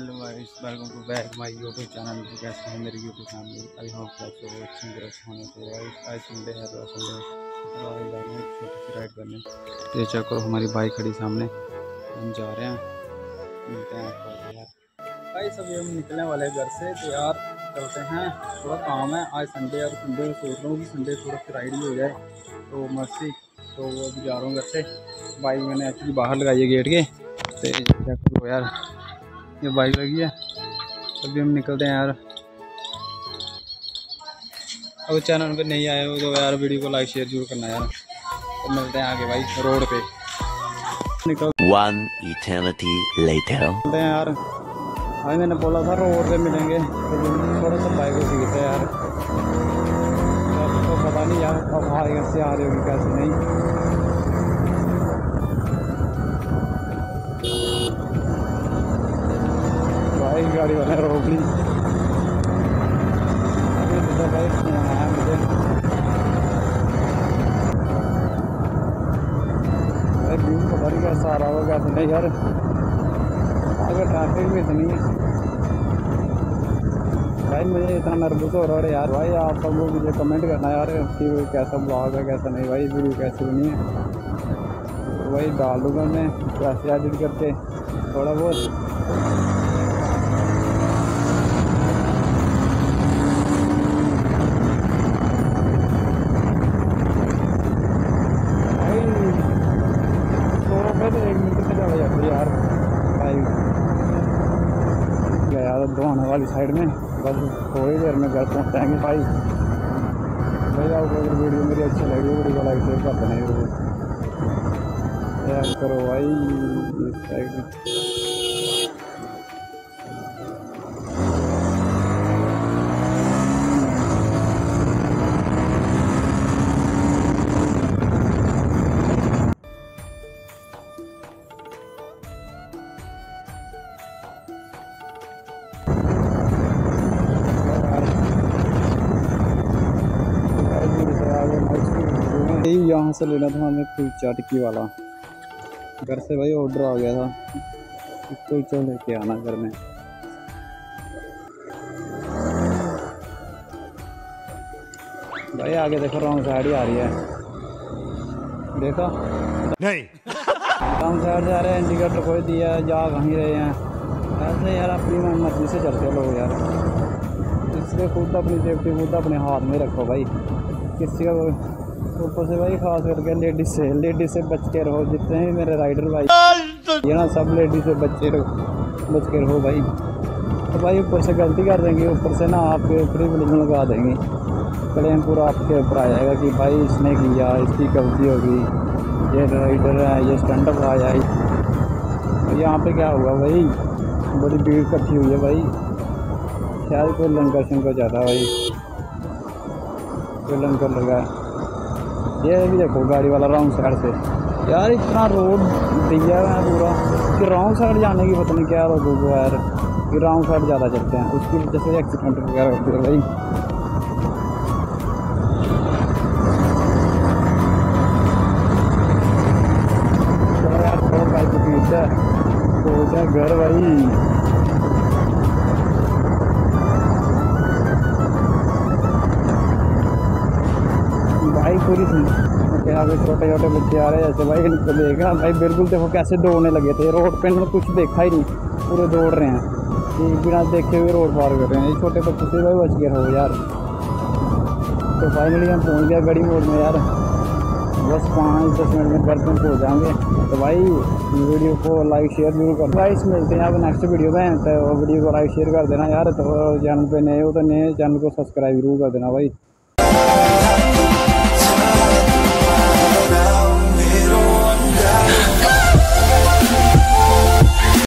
Hello guys, welcome to back my YouTube channel. तो कैसे हैं मेरी यूट्यूब फैमिली? आई होप कि आप सब अच्छे हैं अच्छे होने चाहिए आज संडे है तो संडे हैं। छोटी सी राइड करने। तो ये चेक करो, हमारी बाइक खड़ी सामने। हम जा रहे हैं। मिलते हैं आपको यार। भाई सभी हम निकलने वाले हैं घर से। तो यार, चलते हैं। थोड़ा काम है। आज संडे और संडे सोच रहा हूँ कि संडे थोड़ा सी राइड भी हो जाए। तो मस्ती। तो वो अभी जा रहा हूँ घर से। बाइक मैंने एक्चुअली बाहर लगाई है गेट के। तो चेक करो यार। ये बाइक लगी है। अभी हम निकलते हैं यार। अगर चैनल पर नहीं आए हो तो यार वीडियो को लाइक शेयर ज़रूर करना यार। तो मिलते हैं आगे भाई रोड पे। निकल। One eternity later. हैं यार। भाई मैंने बोला था रोड पे मिलेंगे। तो थोड़ा सा बाइक को सीखते यार। तो पता नहीं यार अब आएगा से आ रहे हो कैसे नहीं? गाड़ी वाला रोक ली। तो पता नहीं कैसा होगा कैसे नहीं यार। अगर ट्रैफ़िक भी इतनी है। भाई मुझे इतना नर्वस हो रहा है यार। भाई आप सब लोग मुझे कमेंट करना यार कि कैसा ब्लॉग है, कैसा नहीं। भाई वीडियो कैसी बनी है? तो भाई डाल दूँगा मैं कैसे एडिट करके, थोड़ा बहुत। यार धोने वाली साइड में। बस थोड़ी देर में घर पहुँच जाएँगे भाई भाई आपको अगर वीडियो मेरी अच्छी लगी वीडियो को लाइक शेयर कर देना। करो भाई यही यहाँ से लेना था हमें कुलचा टिक्की वाला। घर से भाई ऑर्डर आ गया था। कुलचा लेके आना घर में। भाई आगे देखो रॉन्ग साइड ही आ रही है। देखो। नहीं। रॉन्ग साइड से आ रहे हैं इंडिकेटर कोई दिया है, जा कहीं रहे हैं। ऐसे यार अपनी मर्ज़ी से चलते लोग यार। इसलिए खुद अपनी सेफ्टी खुद अपने हाथ में रखो भाई। किसी का ऊपर से भाई, खास करके लेडीज़ से। लेडीज़ से बच के रहो, जितने भी मेरे राइडर भाई। ये ना सब लेडीज़ से बच्चे रहो, बच के रहो भाई। तो भाई ऊपर से गलती कर देंगे, ऊपर से ना आपके ऊपर ही बिल्डिंग लगा देंगे। क्लेम पूरा आपके ऊपर आ जाएगा कि भाई इसने किया, इसकी गलती होगी ये राइडर है, ये स्टंट आया तो यहाँ पे क्या हुआ भाई? बड़ी भीड़ इकट्ठी हुई है भाई। शायद कोई लंगर शंकर ज़्यादा भाई। कोई लंगर लगा है। ये भी देखो गाड़ी वाला रॉन्ग साइड से। यार इतना रोड दिया है पूरा। कि रॉन्ग साइड जाने की पता नहीं क्या को यार। कि रॉन्ग साइड ज़्यादा चलते हैं। उसकी वजह से एक्सीडेंट वगैरह होते हैं भाई। यहाँ पे छोटे छोटे बच्चे आ रहे हैं भाई इनको देखना भाई बिल्कुल देखो कैसे दौड़ने लगे थे। रोड पे इन्होंने कुछ देखा ही नहीं, पूरे दौड़ रहे हैं। कि बिना देखे हुए रोड पार कर रहे हैं। ये छोटे बच्चे से भाई बच गए हो यार। तो फाइनली हम पहुँच गया गड़ी मोड़ में यार। बस पाँच दस मिनट में पे पहुँच जाएँगे। तो भाई वीडियो को लाइक शेयर ज़रूर कर गाइस मिलते हैं अब नेक्स्ट वीडियो में। तो वीडियो को लाइक शेयर कर देना यार। तो चैनल पे नए हो तो नए, चैनल को सब्सक्राइब ज़रूर कर देना भाई।